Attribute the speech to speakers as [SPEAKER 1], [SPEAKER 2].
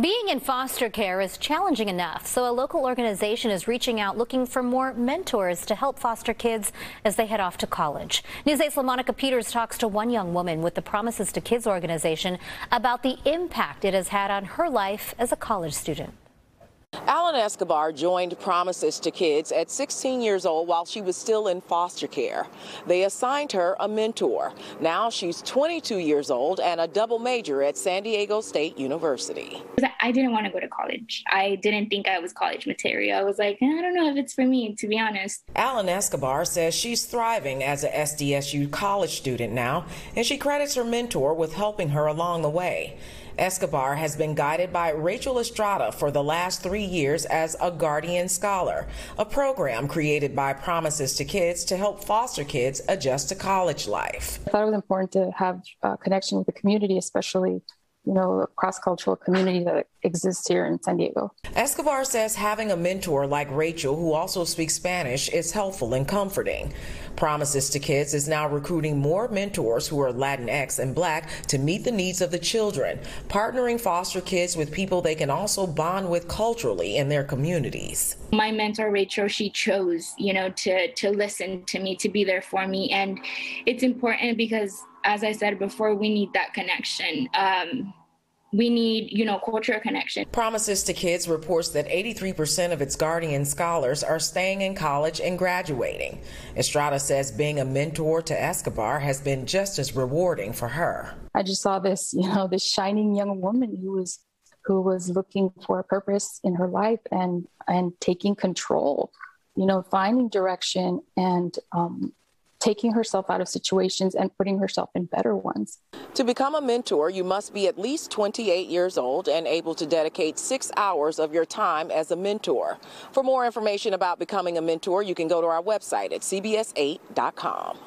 [SPEAKER 1] Being in foster care is challenging enough, so a local organization is reaching out looking for more mentors to help foster kids as they head off to college. News 8's LaMonica Peters talks to one young woman with the Promises to Kids organization about the impact it has had on her life as a college student.
[SPEAKER 2] Alan Escobar joined Promises to Kids at 16 years old while she was still in foster care. They assigned her a mentor. Now she's 22 years old and a double major at San Diego State University.
[SPEAKER 3] I didn't want to go to college. I didn't think I was college material. I was like, eh, I don't know if it's for me, to be honest.
[SPEAKER 2] Alan Escobar says she's thriving as a SDSU college student now, and she credits her mentor with helping her along the way. Escobar has been guided by Rachel Estrada for the last three years as a Guardian Scholar, a program created by Promises to Kids to help foster kids adjust to college life.
[SPEAKER 4] I thought it was important to have a connection with the community, especially you know, cross-cultural community that exists here in San Diego.
[SPEAKER 2] Escobar says having a mentor like Rachel, who also speaks Spanish, is helpful and comforting. Promises to Kids is now recruiting more mentors who are Latinx and Black to meet the needs of the children, partnering foster kids with people they can also bond with culturally in their communities.
[SPEAKER 3] My mentor Rachel, she chose, you know, to to listen to me, to be there for me, and it's important because as I said before, we need that connection. Um, we need, you know, cultural connection.
[SPEAKER 2] Promises to Kids reports that 83% of its Guardian scholars are staying in college and graduating. Estrada says being a mentor to Escobar has been just as rewarding for her.
[SPEAKER 4] I just saw this, you know, this shining young woman who was who was looking for a purpose in her life and and taking control, you know, finding direction and um, taking herself out of situations and putting herself in better ones.
[SPEAKER 2] To become a mentor, you must be at least 28 years old and able to dedicate six hours of your time as a mentor. For more information about becoming a mentor, you can go to our website at cbs8.com.